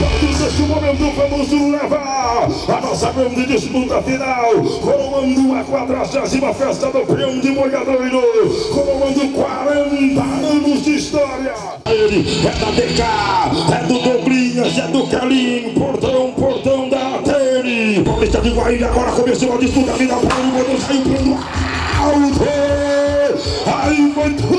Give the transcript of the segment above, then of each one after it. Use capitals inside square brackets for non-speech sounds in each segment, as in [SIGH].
partir deste momento vamos levar a nossa grande disputa final, coroando a quadragésima festa do peão de Moiadeiro, coroando 40 anos de história. Ele é da DK, é do Dobrinhas, é do Calim, portão, portão da Tele. Paulista de Guaíra agora começou a disputa final, o Modeus saiu plano alto. Aí foi tudo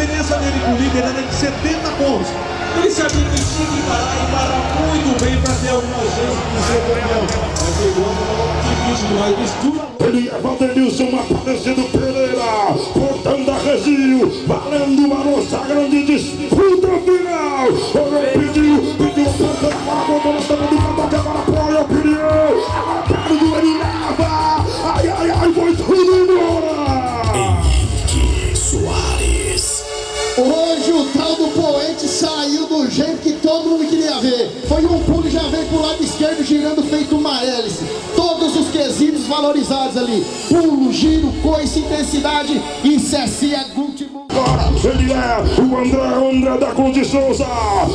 diferença dele com o líder era de 70 pontos. Ele sabia que tinha que parar e parar muito bem para ter alguma chance de ser campeão. Mas chegou uma difícil demais, mistura Ele é Valdenilson Aparecido Pereira, portando a Regio, valendo a nossa grande disputa final. Ver. Foi um pulo e já veio pro lado esquerdo girando feito uma hélice. Todos os quesitos valorizados ali. Pulo, giro, coice, intensidade e CSI último. Agora ele é o André, André da Cruz Souza.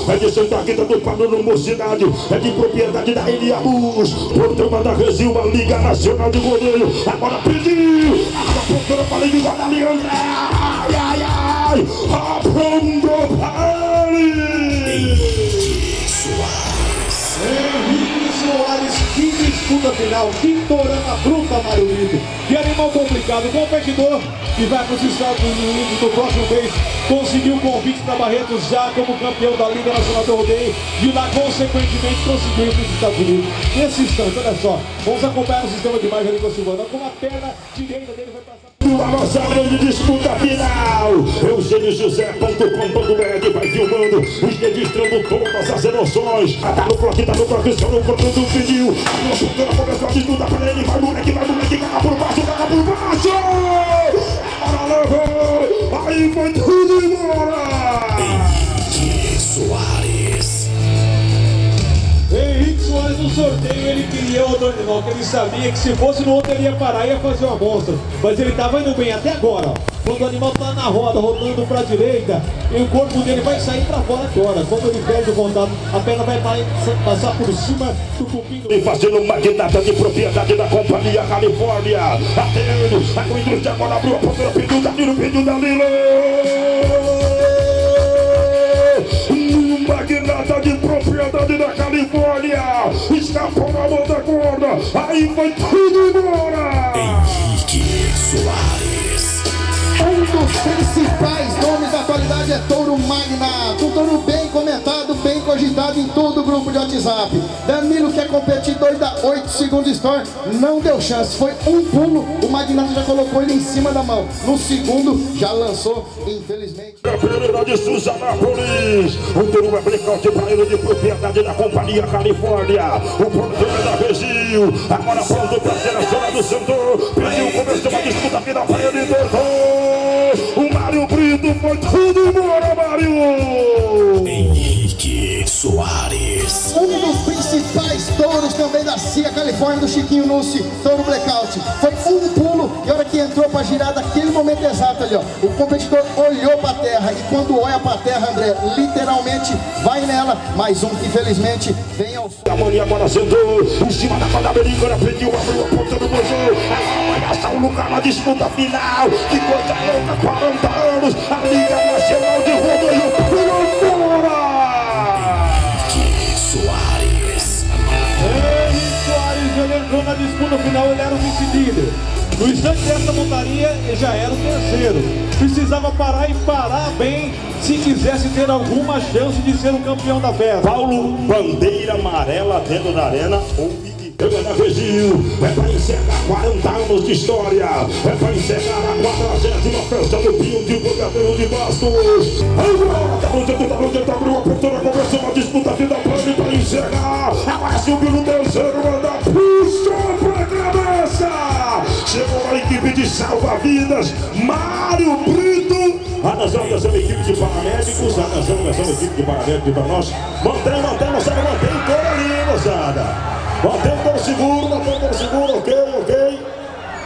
É de Santa Rita do Pado no Mocidade. É de propriedade da Eliabus. Programa da Resilva, Liga Nacional de Rodeio. Agora pediu. A ponteira para a Liga da André. Ai, ai, ai. Aprendeu para disputa final, que torana bruta, Mário. Que animal complicado, competidor que vai para os Estados Unidos no próximo mês. Conseguiu o convite para Barretos já como campeão da Liga Nacional do Rodeio e lá, consequentemente, conseguiu ir para os Estados Unidos. Nesse instante, olha só, vamos acompanhar o sistema de imagem ali com a Silvana. Com a perna direita dele vai passar. A nossa grande disputa final. EugênioJosé.com.br vai filmando e registrando todas as emoções. Tá no clock, tá no clock, só no clock do pediu. A nossa ponteira começou a disputa para ele. Vai moleque, vai moleque, caga por baixo, caga por baixo. Sorteio, ele queria outro animal, que ele sabia que se fosse no outro ele ia parar e ia fazer uma monstra. Mas ele estava indo bem até agora, ó. Quando o animal tá na roda, rodando para a direita, e o corpo dele vai sair para fora agora. Quando ele perde o contato, a perna vai pa- passar por cima do cupim do... E fazendo magnata de propriedade da companhia Califórnia. Atendo, a indústria agora abriu a ponteira, pediu Danilo, pediu Danilo. Aí foi tudo embora. Um dos principais nomes da atualidade é Touro Magnato. Um touro bem comentado, bem cogitado em todo o grupo de WhatsApp. Dois da 8 segundos store. Não deu chance. Foi um pulo. O Magnato já colocou ele em cima da mão. No segundo, já lançou, infelizmente. Pereira de Suzanópolis. O touro é blackout para ele de propriedade da companhia Califórnia. O porteiro é da Regil. Agora pronto para ser a zona do Santor. Pediu, começou a disputa final para ele, tortou. O Mário Brito foi tudo embora, Mário. Henrique Soares. Califórnia, do Chiquinho Nussi, touro blackout. Foi um pulo e a hora que entrou para girar daquele momento exato ali, ó. O competidor olhou para a terra e quando olha para a terra, André, literalmente vai nela. Mais um que infelizmente vem ao A mania agora sentou em cima da americana. Pediu, abriu a ponta do. Agora lugar na disputa final. Que coisa louca, 40 anos. A Liga Nacional de Rodeio foi na disputa final, ele era o vice-líder. No instante dessa montaria, ele já era o terceiro. Precisava parar e parar bem se quisesse ter alguma chance de ser o campeão da festa. Paulo, bandeira amarela dentro da arena ou Big Gama na Regil. É para encerrar 40 anos de história. É para encerrar a 40 festa do Pinho de Bogadeiro de Bastos. Da abriu a porteira, começou uma disputa final para ele para encerrar. Agora subiu no terceiro andar, puxou pra cabeça. Chegou a equipe de salva-vidas, Mário Brito. Atenção, atenção, equipe de paramédicos. Atenção, atenção, equipe de paramédicos para nós. Mantém, mantém, moçada, mantém todo ali, moçada. Mantém todo seguro, mantém todo seguro, ok, ok.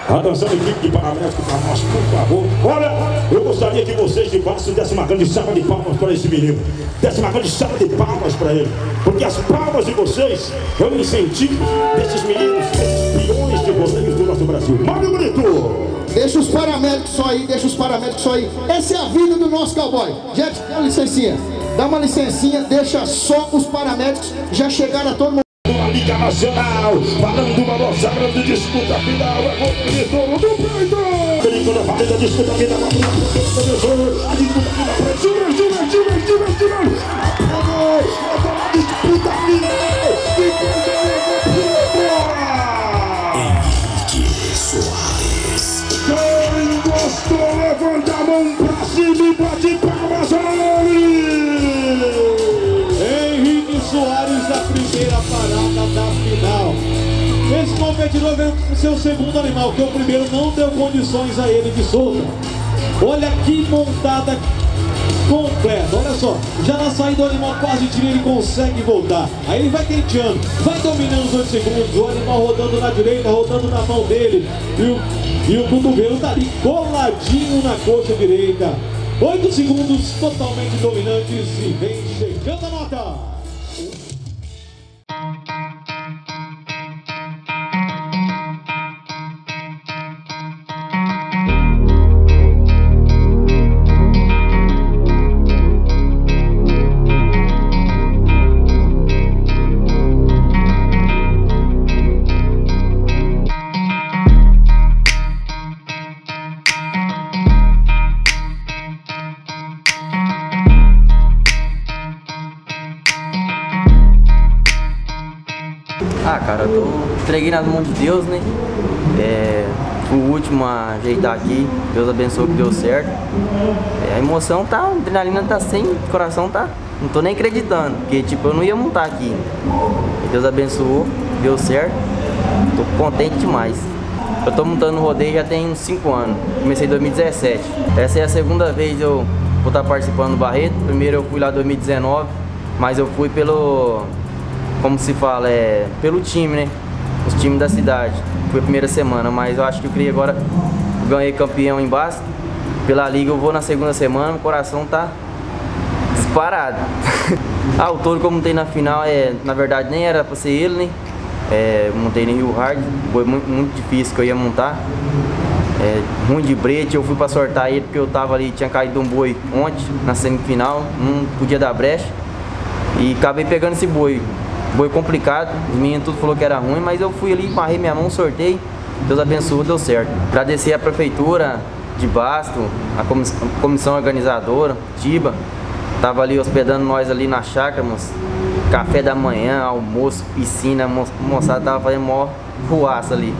Atenção, equipe de paramédico para nós, por favor. Olha, eu gostaria que vocês de baixo dessem uma grande salva de palmas para esse menino. Dessem uma grande salva de palmas para ele. Porque as palmas de vocês é um incentivo desses meninos, desses peões de rodeios do nosso Brasil. Mário Brito! Deixa os paramédicos só aí, deixa os paramédicos só aí. Essa é a vida do nosso cowboy. Gente, dá uma licencinha. Dá uma licencinha, deixa só os paramédicos já chegaram a todo mundo. Liga Nacional, falando uma nossa grande disputa final, é o retorno do peito. Perigo da família, disputa final, a disputa final, jura, jura, jura, jura, jura. Vamos, a disputa final, Soares. Quem gostou, levanta a mão pra cima e bate palmas a. Henrique Soares, a primeira parada da final. Esse competidor veio com seu segundo animal, que o primeiro não deu condições a ele de solta. Olha que montada completa, olha só. Já na saída do animal quase tira, ele consegue voltar. Aí ele vai tenteando, vai dominando os 8 segundos. O animal rodando na direita, rodando na mão dele. E o, e o cotovelo tá ali coladinho na coxa direita. 8 segundos totalmente dominantes e vem chegando a nota. Entreguei nas mãos de Deus, né? É, o último a ajeitar aqui, Deus abençoou que deu certo. É, a emoção tá, a adrenalina tá sem, o coração tá. Não tô nem acreditando, porque tipo, eu não ia montar aqui. Deus abençoou, deu certo. Tô contente demais. Eu tô montando rodeio já tem uns 5 anos. Comecei em 2017. Essa é a segunda vez eu vou estar participando do Barreto. Primeiro eu fui lá em 2019, mas eu fui pelo como se fala, é pelo time, né? Os times da cidade. Foi a primeira semana, mas eu acho que eu queria agora ganhei campeão em Basta. Pela liga eu vou na segunda semana, o coração tá disparado. [LAUGHS] ah, o touro que eu montei na final é, na verdade nem era pra ser ele, né? É, montei no Rio Hard, foi muito, muito difícil que eu ia montar. É, ruim de brete, eu fui pra sortar ele porque eu tava ali, tinha caído um boi ontem na semifinal, não podia dar brecha. E acabei pegando esse boi. Boi complicado, os meninos tudo falou que era ruim, mas eu fui ali, marrei minha mão, sortei, Deus abençoou, deu certo. Agradecer a prefeitura de Basto, a comiss- comissão organizadora, Tiba, tava ali hospedando nós ali na chácara, moço. café da manhã, almoço, piscina, mo moçada tava fazendo maior ruaça ali.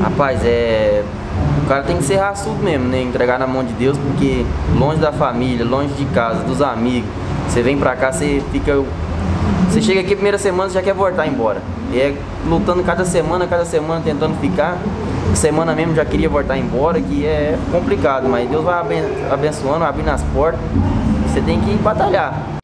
Rapaz, é. O cara tem que ser raçudo mesmo, né? Entregar na mão de Deus, porque longe da família, longe de casa, dos amigos, você vem pra cá, você fica você chega aqui primeira semana já quer voltar embora. E é lutando cada semana, cada semana, tentando ficar. Semana mesmo já queria voltar embora, que é complicado, mas Deus vai aben- abençoando, abrindo as portas. Você tem que batalhar.